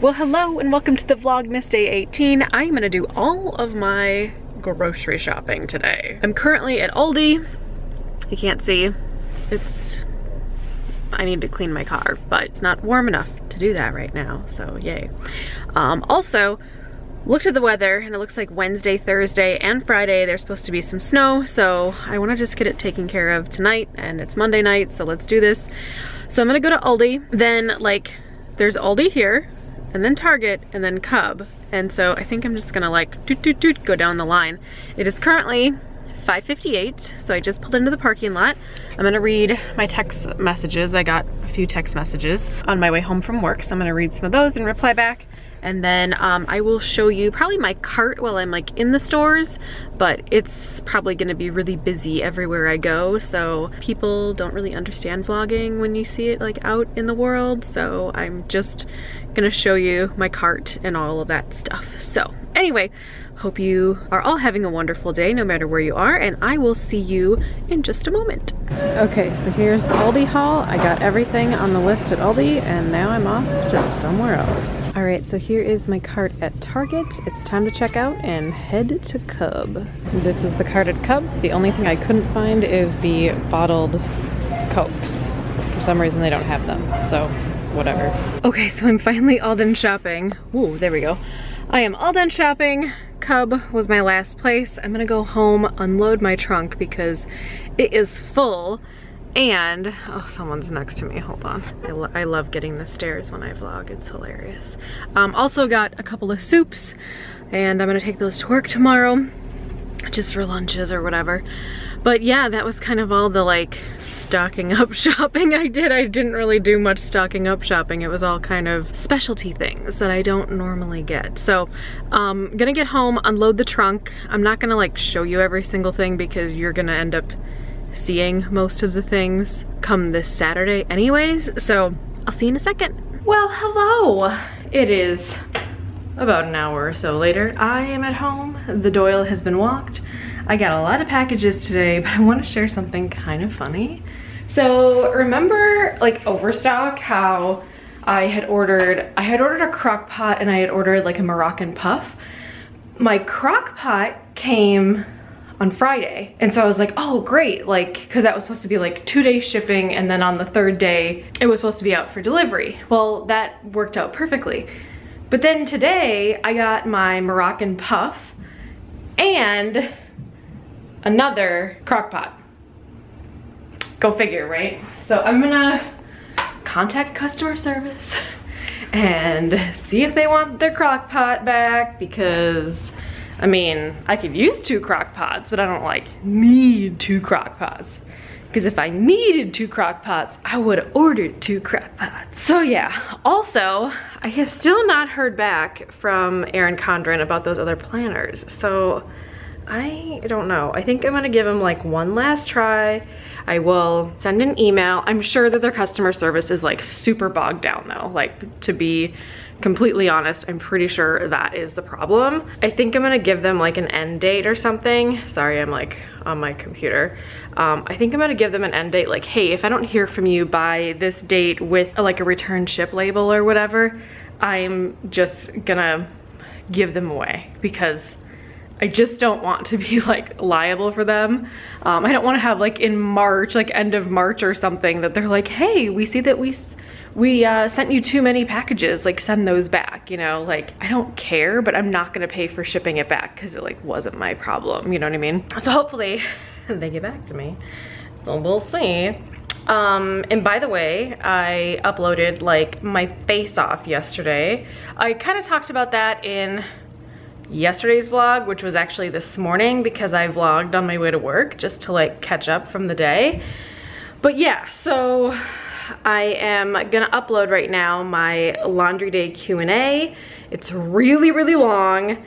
Well, hello and welcome to the Vlogmas Day 18. I'm gonna do all of my grocery shopping today. I'm currently at Aldi. You can't see. It's, I need to clean my car, but it's not warm enough to do that right now, so yay. Um, also, looked at the weather and it looks like Wednesday, Thursday, and Friday there's supposed to be some snow, so I wanna just get it taken care of tonight, and it's Monday night, so let's do this. So I'm gonna go to Aldi, then like, there's Aldi here, and then Target, and then Cub. And so I think I'm just gonna like doot doot doot go down the line. It is currently 5.58, so I just pulled into the parking lot. I'm gonna read my text messages. I got a few text messages on my way home from work, so I'm gonna read some of those and reply back. And then um, I will show you probably my cart while I'm like in the stores, but it's probably gonna be really busy everywhere I go. So people don't really understand vlogging when you see it like out in the world. So I'm just gonna show you my cart and all of that stuff. So anyway, hope you are all having a wonderful day no matter where you are and I will see you in just a moment. Okay, so here's the Aldi haul. I got everything on the list at Aldi and now I'm off to somewhere else. All right, so here is my cart at Target. It's time to check out and head to Cub. This is the cart at Cub. The only thing I couldn't find is the bottled Cokes. For some reason they don't have them, so whatever. Okay, so I'm finally all done shopping. Ooh, there we go. I am all done shopping. Cub was my last place. I'm gonna go home, unload my trunk because it is full and, oh, someone's next to me, hold on. I, lo I love getting the stares when I vlog, it's hilarious. Um, also got a couple of soups and I'm gonna take those to work tomorrow just for lunches or whatever. But yeah, that was kind of all the like stocking up shopping I did. I didn't really do much stocking up shopping. It was all kind of specialty things that I don't normally get. So um, gonna get home, unload the trunk. I'm not gonna like show you every single thing because you're gonna end up seeing most of the things come this Saturday anyways. So I'll see you in a second. Well, hello. It is about an hour or so later. I am at home. The Doyle has been walked. I got a lot of packages today, but I want to share something kind of funny. So remember like Overstock, how I had ordered, I had ordered a crock pot and I had ordered like a Moroccan puff. My crock pot came on Friday. And so I was like, oh great, like, cause that was supposed to be like two day shipping and then on the third day, it was supposed to be out for delivery. Well, that worked out perfectly. But then today I got my Moroccan puff and another crock pot. Go figure, right? So I'm gonna contact customer service and see if they want their crock pot back because I mean, I could use two crock pots, but I don't like need two crock pots. Because if I needed two crock pots, I would have ordered two crock pots. So yeah, also, I have still not heard back from Erin Condren about those other planners. So I don't know. I think I'm gonna give them like one last try. I will send an email. I'm sure that their customer service is like super bogged down though. Like to be completely honest, I'm pretty sure that is the problem. I think I'm gonna give them like an end date or something. Sorry, I'm like on my computer. Um, I think I'm gonna give them an end date like, hey, if I don't hear from you by this date with a, like a return ship label or whatever, I'm just gonna give them away because I just don't want to be like liable for them. Um, I don't want to have like in March, like end of March or something that they're like, hey, we see that we we uh, sent you too many packages, like send those back, you know, like I don't care, but I'm not gonna pay for shipping it back because it like wasn't my problem, you know what I mean? So hopefully they get back to me, so we'll see. Um, and by the way, I uploaded like my face off yesterday. I kind of talked about that in yesterday's vlog, which was actually this morning because I vlogged on my way to work just to like catch up from the day. But yeah, so I am gonna upload right now my laundry day Q&A. It's really, really long,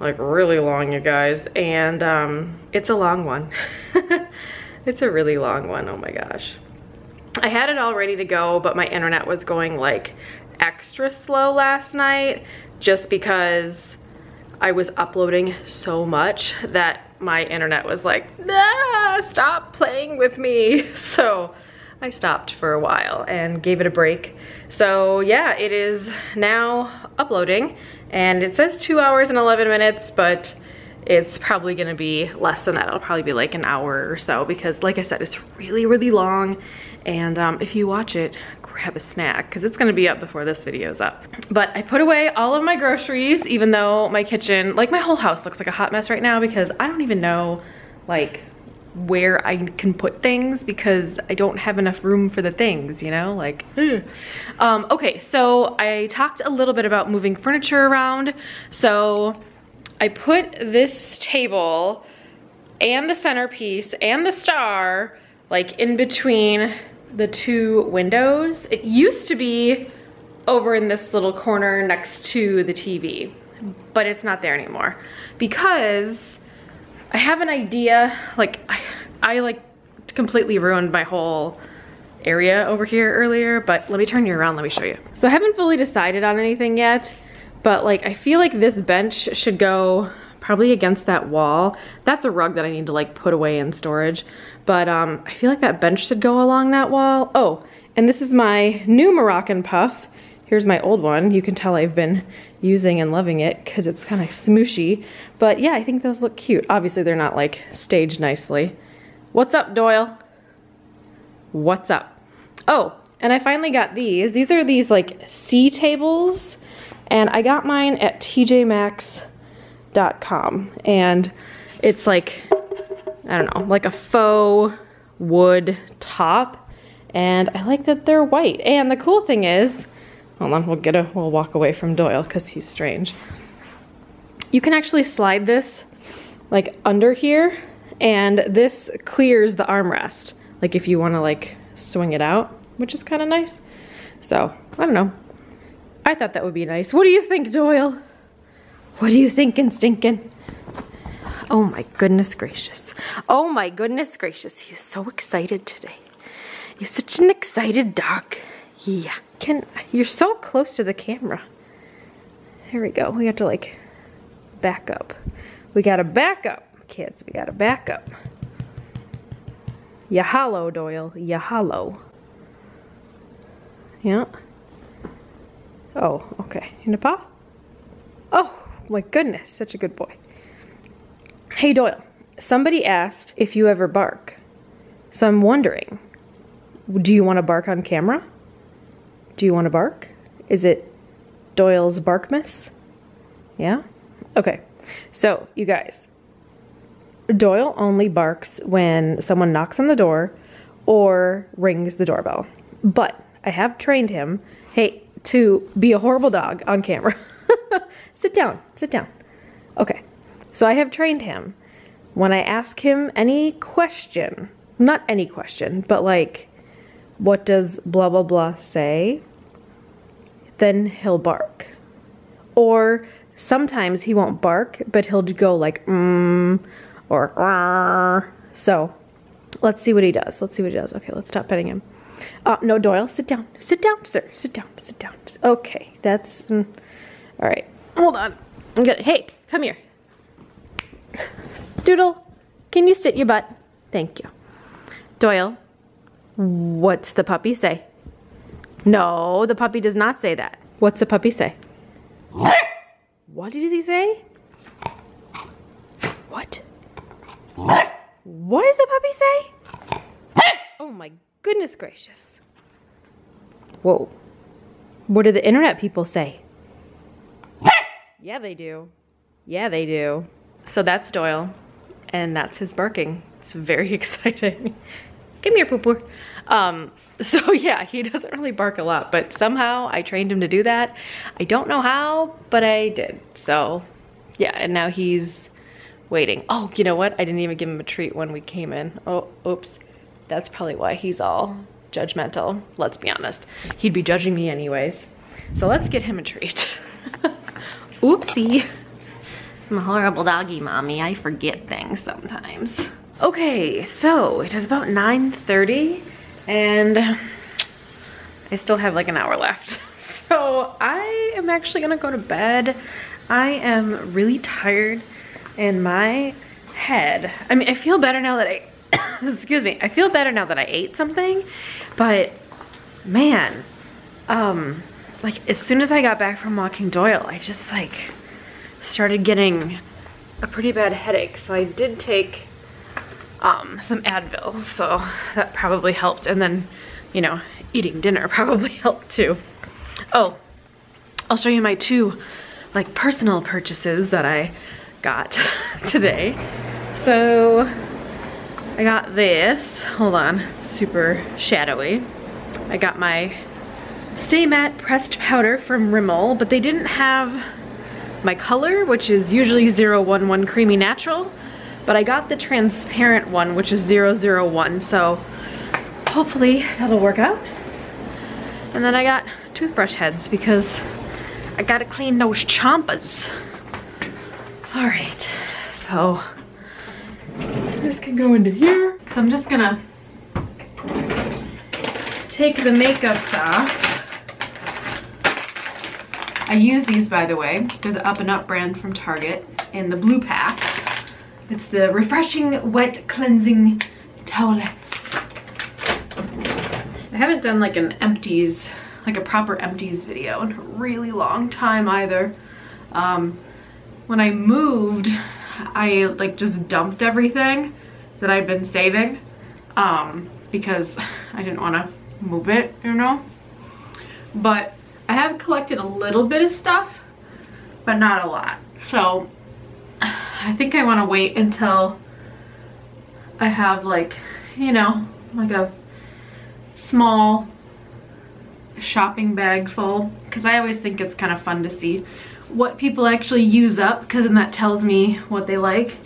like really long, you guys, and um, it's a long one. it's a really long one, oh my gosh. I had it all ready to go, but my internet was going like extra slow last night just because I was uploading so much that my internet was like, stop playing with me. So I stopped for a while and gave it a break. So yeah, it is now uploading and it says two hours and 11 minutes, but it's probably gonna be less than that. It'll probably be like an hour or so because like I said, it's really, really long. And um, if you watch it, grab a snack because it's gonna be up before this video is up. But I put away all of my groceries, even though my kitchen, like my whole house looks like a hot mess right now because I don't even know like where I can put things because I don't have enough room for the things, you know, like, um, okay, so I talked a little bit about moving furniture around. So I put this table and the centerpiece and the star like in between the two windows. It used to be over in this little corner next to the TV, but it's not there anymore because I have an idea, like I, I like completely ruined my whole area over here earlier, but let me turn you around, let me show you. So I haven't fully decided on anything yet, but like I feel like this bench should go probably against that wall. That's a rug that I need to like put away in storage, but um, I feel like that bench should go along that wall. Oh, and this is my new Moroccan puff. Here's my old one. You can tell I've been using and loving it because it's kind of smooshy. But yeah, I think those look cute. Obviously, they're not like staged nicely. What's up, Doyle? What's up? Oh, and I finally got these. These are these like C tables and I got mine at tjmaxx.com and it's like, I don't know, like a faux wood top and I like that they're white. And the cool thing is, Hold on, we'll get a, we'll walk away from Doyle because he's strange. You can actually slide this like under here and this clears the armrest. Like if you wanna like swing it out, which is kind of nice. So, I don't know. I thought that would be nice. What do you think, Doyle? What are you thinking, stinking? Oh my goodness gracious. Oh my goodness gracious. He's so excited today. He's such an excited dog. Yeah. Can, you're so close to the camera. Here we go. We have to like back up. We gotta back up, kids. We gotta back up. Ya hollow, Doyle. Ya hollow. Yeah. Oh, okay. In a paw? Oh, my goodness. Such a good boy. Hey, Doyle. Somebody asked if you ever bark. So I'm wondering, do you want to bark on camera? Do you want to bark? Is it Doyle's Barkmas? Yeah? Okay. So, you guys, Doyle only barks when someone knocks on the door or rings the doorbell. But I have trained him, hey, to be a horrible dog on camera. sit down, sit down. Okay. So I have trained him when I ask him any question, not any question, but like, what does blah blah blah say, then he'll bark. Or sometimes he won't bark, but he'll go like mm or Rawr. so let's see what he does. Let's see what he does. Okay, let's stop petting him. Uh, no, Doyle, sit down. Sit down, sir. Sit down. Sit down. Okay, that's mm. all right. Hold on. I'm good. Hey, come here. Doodle, can you sit your butt? Thank you. Doyle, What's the puppy say? No, the puppy does not say that. What's the puppy say? what does he say? What? What does the puppy say? Oh my goodness gracious. Whoa. What do the internet people say? Yeah, they do. Yeah, they do. So that's Doyle, and that's his barking. It's very exciting. Come here, poo poo. Um, so yeah, he doesn't really bark a lot, but somehow I trained him to do that. I don't know how, but I did. So yeah, and now he's waiting. Oh, you know what? I didn't even give him a treat when we came in. Oh, oops. That's probably why he's all judgmental. Let's be honest. He'd be judging me anyways. So let's get him a treat. Oopsie. I'm a horrible doggy mommy. I forget things sometimes. Okay, so it is about 9.30 and I still have like an hour left. So I am actually gonna go to bed. I am really tired and my head, I mean, I feel better now that I excuse me, I feel better now that I ate something, but man, um, like as soon as I got back from walking Doyle, I just like started getting a pretty bad headache. So I did take um, some Advil, so that probably helped. And then, you know, eating dinner probably helped too. Oh, I'll show you my two like personal purchases that I got today. So I got this, hold on, super shadowy. I got my Stay Matte pressed powder from Rimmel, but they didn't have my color, which is usually 011 Creamy Natural, but I got the transparent one, which is 001, so hopefully that'll work out. And then I got toothbrush heads because I gotta clean those chompas. All right, so this can go into here. So I'm just gonna take the makeups off. I use these, by the way. They're the Up and Up brand from Target in the blue pack. It's the Refreshing Wet Cleansing Towelettes. I haven't done like an empties, like a proper empties video in a really long time either. Um, when I moved, I like just dumped everything that I've been saving um, because I didn't want to move it, you know? But I have collected a little bit of stuff, but not a lot. So I think I want to wait until I have like, you know, like a small shopping bag full because I always think it's kind of fun to see what people actually use up because then that tells me what they like.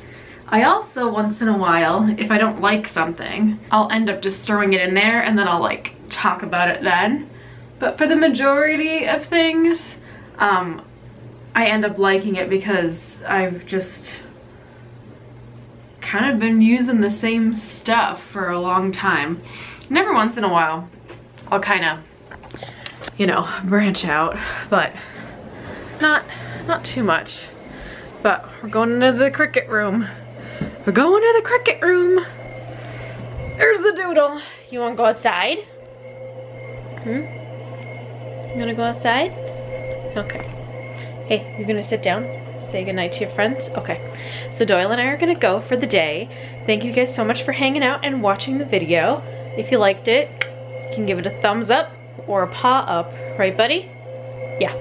I also, once in a while, if I don't like something, I'll end up just throwing it in there and then I'll like talk about it then. But for the majority of things, um, I end up liking it because I've just kind of been using the same stuff for a long time. And every once in a while, I'll kind of, you know, branch out, but not, not too much. But we're going into the cricket room. We're going to the cricket room. There's the doodle. You wanna go outside? Hmm? You wanna go outside? Okay. Hey, you're gonna sit down? Say goodnight to your friends? Okay. So Doyle and I are gonna go for the day. Thank you guys so much for hanging out and watching the video. If you liked it, you can give it a thumbs up or a paw up, right buddy? Yeah.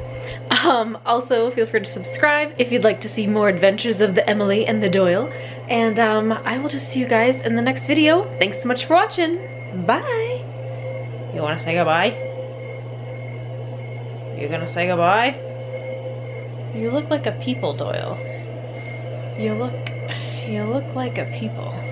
Um, also, feel free to subscribe if you'd like to see more adventures of the Emily and the Doyle. And um, I will just see you guys in the next video. Thanks so much for watching. Bye. You wanna say goodbye? You gonna say goodbye? You look like a people, Doyle. You look, you look like a people.